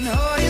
can